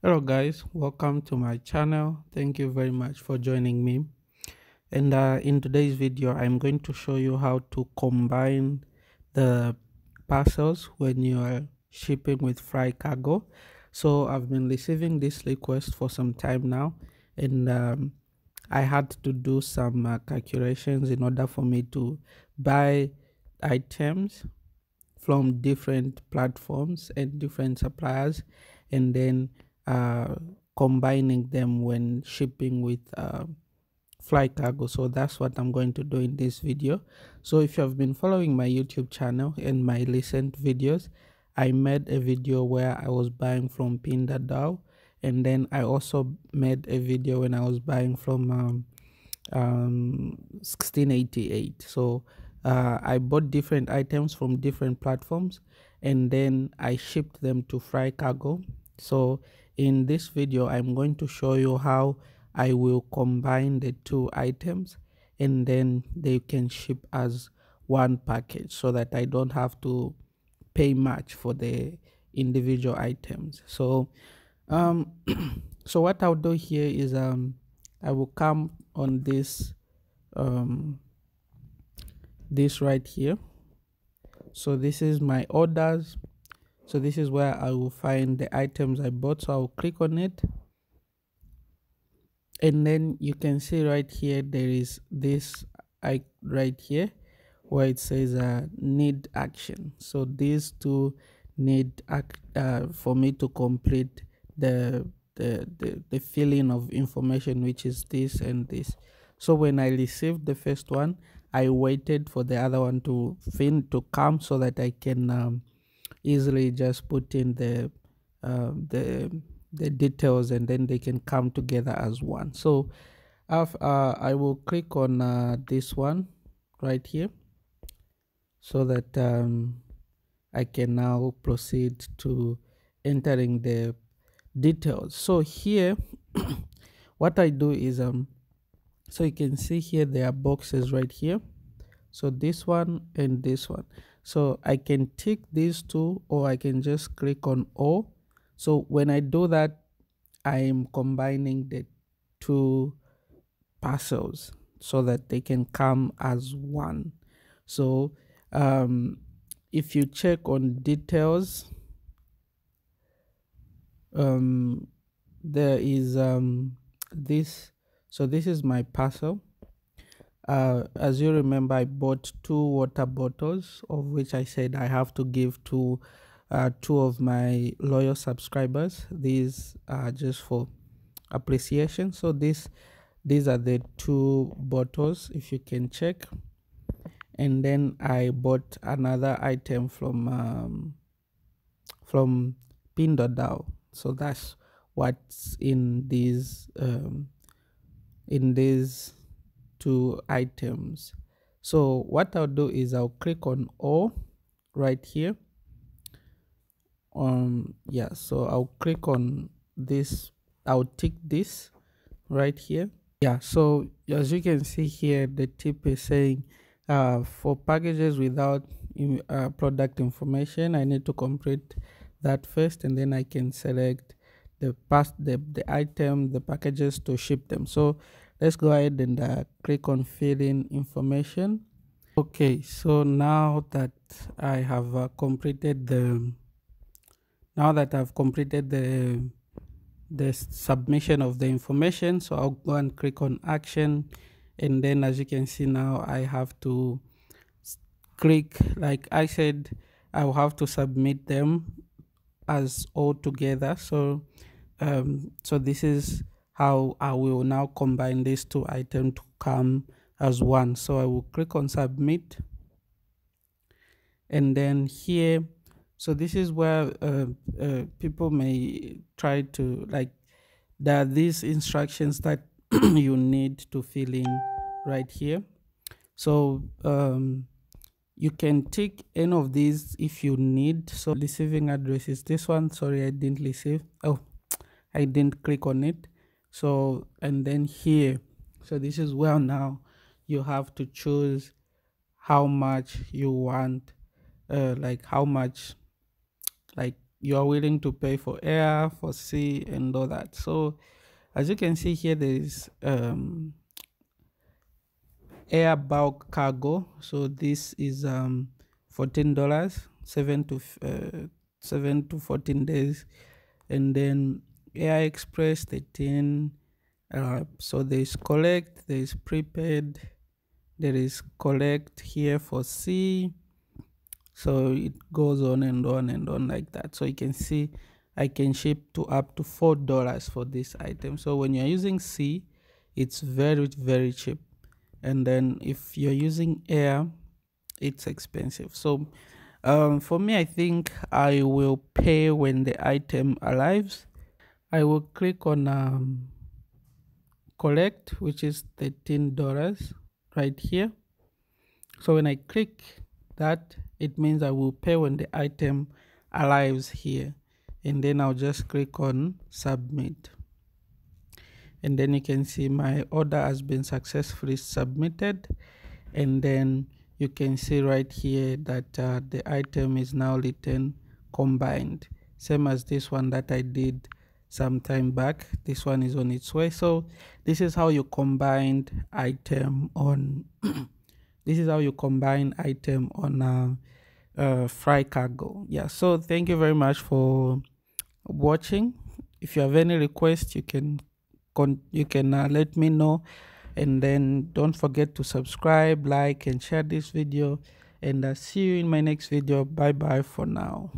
hello guys. Welcome to my channel. Thank you very much for joining me. And uh, in today's video i'm going to show you how to combine the parcels when you are shipping with Fycargo. So i've been receiving this request for some time now and um, i had to do some uh, calculations in order for me to buy items from different platforms and different suppliers and then uh, combining them when shipping with uh, Fycargo. So that's what i'm going to do in this video. So if you have been following my youtube channel and my recent videos i made a video where i was buying from pinduoduo and then i also made a video when i was buying from um, um 1688 so uh, I bought different items from different platforms and then I shipped them to Fycargo. So in this video, I'm going to show you how I will combine the two items and then they can ship as one package so that I don't have to pay much for the individual items. So um so what I'll do here is um I will come on this um this right here so this is my orders so this is where I will find the items I bought. So I'll click on it. And then you can see right here there is this I right here where it says uh, need action. So these two need uh, for me to complete the, the the the filling of information which is this and this. So when I received the first one I waited for the other one to fin to come so that I can um, easily just put in the uh, the the details and then they can come together as one. So uh, I will click on uh, this one right here so that um, I can now proceed to entering the details. So here what I do is um so you can see here there are boxes right here so this one and this one so i can tick these two or i can just click on o. So when i do that i am combining the two parcels so that they can come as one. So um, if you check on details um, there is um, this. So this is my parcel uh, as you remember i bought two water bottles of which i said i have to give to uh, two of my loyal subscribers. These are just for appreciation. So this these are the two bottles if you can check. And then i bought another item from um, from pinduoduo so that's what's in these um, in these two items. So what I'll do is I'll click on O right here. Um yeah so I'll click on this. I'll tick this right here. Yeah so as you can see here the tip is saying uh, for packages without uh, product information I need to complete that first and then I can select the past the, the item the packages to ship them. So let's go ahead and uh, click on fill in information. Okay so now that i have uh, completed the now that i've completed the the submission of the information so i'll go and click on action. And then as you can see now i have to click like i said i'll have to submit them as all together. So um so this is how I will now combine these two items to come as one. So I will click on submit. And then here so this is where uh, uh, people may try to like there are these instructions that you need to fill in right here. So um, you can tick any of these if you need. So receiving address is this one. Sorry i didn't receive. Oh i didn't click on it so and then here. So this is where now you have to choose how much you want uh, like how much like you are willing to pay for air for sea and all that. So as you can see here there is um, air bulk cargo. So this is um 14 dollars 7 to uh, 7 to 14 days. And then air express 13 uh, so there is collect there is prepaid there is collect here for sea so it goes on and on and on like that. So you can see i can ship to up to four dollars for this item. So when you're using sea it's very very cheap. And then if you're using air it's expensive. So um, for me i think i will pay when the item arrives i will click on um, collect which is 13 dollars right here. So when i click that it means I will pay when the item arrives here. And then I'll just click on submit. And then you can see my order has been successfully submitted. And then you can see right here that uh, the item is now written combined. Same as this one that I did some time back. This one is on its way. So this is how you combined item on this is how you combine item on uh, uh, Fycargo. Yeah so thank you very much for watching. If you have any requests you can con you can uh, let me know. And then don't forget to subscribe like and share this video. And uh, see you in my next video. Bye bye for now